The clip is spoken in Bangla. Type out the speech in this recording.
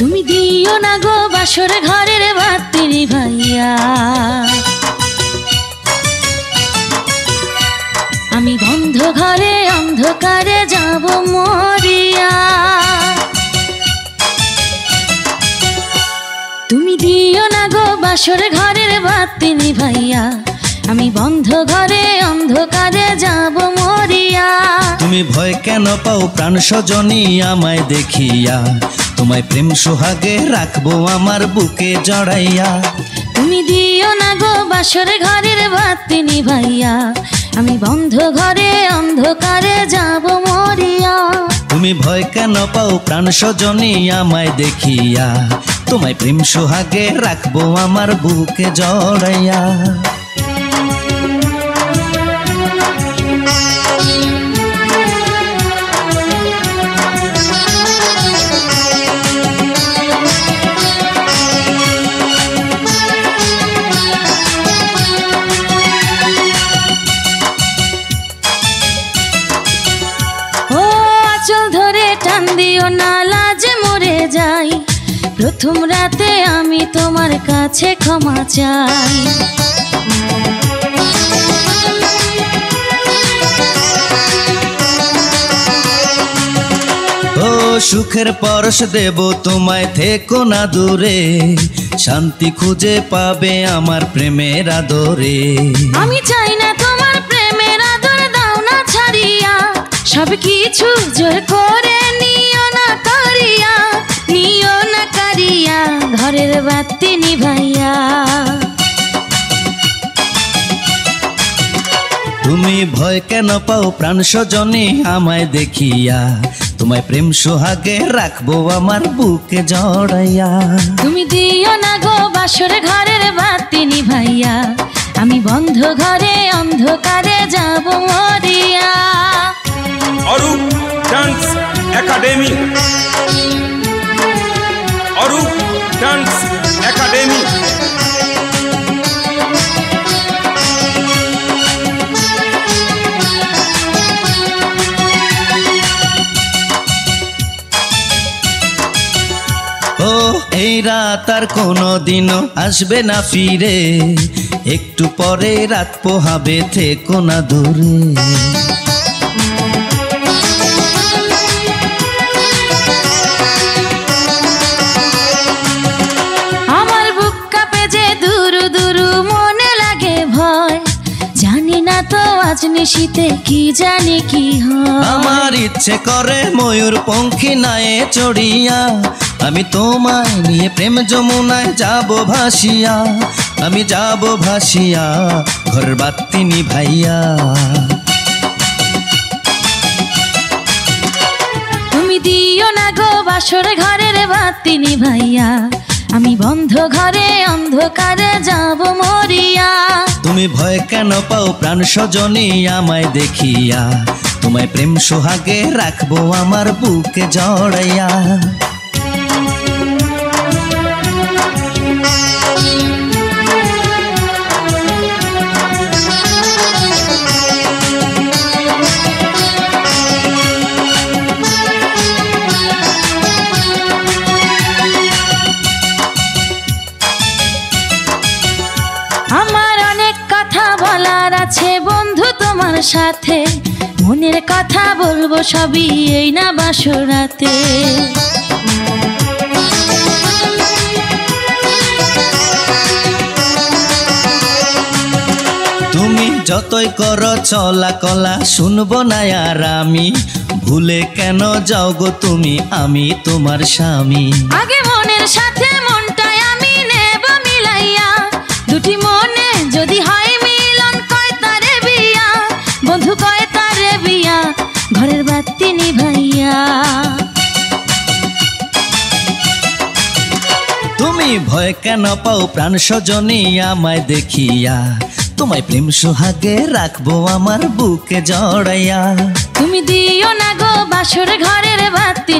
তুমি দিও না গো বাসর ঘরের বাতি ভাইয়া। আমি বন্ধ ঘরে অন্ধকারে যাব মরিয়া। তুমি দিও না গো বাসর ঘরের বাতি ভাইয়া। আমি বন্ধ ঘরে অন্ধকারে যাব মরিয়া। তুমি ভয় কেন পাও প্রাণ সজনী আমায় দেখিয়া? তোমায় প্রেম সোহাগে রাখব আমার বুকে জড়াইয়া। তুমি দিও না গো বাসর ঘরের বাতি ভাইয়া। আমি বন্ধ ঘরে অন্ধকারে যাব মরিয়া। তুমি ভয় কেন পাও প্রাণ সজনী আমায় দেখিয়া। তোমায় প্রেম সোহাগে রাখব আমার বুকে জড়াইয়া। দিও না লাজে মরে যাই। প্রথম রাতে আমি তোমার কাছে ক্ষমা চাই। ও সুখের পরশ দেব তোমায় থেকো না দূরে। শান্তি খুঁজে পাবে আমার প্রেমের আদরে। আমি চাই না তোমার প্রেমের আদর দাও না ছাড়িয়া। সব কিছু জোর করে ঘরের বাতি নিভাইয়া। তুমি ভয় কেন পাও প্রাণ সজনী আমায় দেখিয়া? তোমায় প্রেম সোহাগে রাখব আমার বুকে জড়াইয়া। তুমি দিও না গো বাসর ঘরের বাতি নিভাইয়া। আমি বন্ধ ঘরে অন্ধকারে যাব মরিয়া। Arup dance academy. Dance academy ও, এই রাত আর কোনো দিনও আসবে না ফিরে। একটু পরে রাত পোহাবে থেকো না দূরে। জানি না তো আজ নিশীতে কি জানি কি আমার ইচ্ছে করে ময়ূর পঙ্খী নায়ে চড়িয়া আমি তোমায় নিয়ে প্রেম যমুনায় যাব ভাসিয়া আমি যাব ভাসিয়া ঘর বাত্তি নিভাইয়া। তুমি দিও না গো বাসর ঘরের বাতি নিভাইয়া আমি বন্ধ ঘরে অন্ধকারে যাব মরিয়া তুমি ভয় কেন পাও? প্রাণ সজনী আমায় দেখিয়া। তোমায় প্রেম সোহাগে রাখব আমার বুকে জড়াইয়া। আমার আছে বন্ধু তোমার সাথে। মনের কথা বলব সবই এই না বাসরাতে। তুমি যতই কর চলা কলা শুনব না আর আমি। ভুলে কেন যাও গো তুমি আমি তোমার স্বামী। আগে মনের সাথে মনটাই ঘরের বাতি নিভাইয়া। তুমি ভয় কেন পাও প্রাণ সজনী আমায় দেখিয়া? তোমায় প্রেম সোহাগে রাখব আমার বুকে জড়াইয়া। তুমি দিও না গো বাসর ঘরের বাতি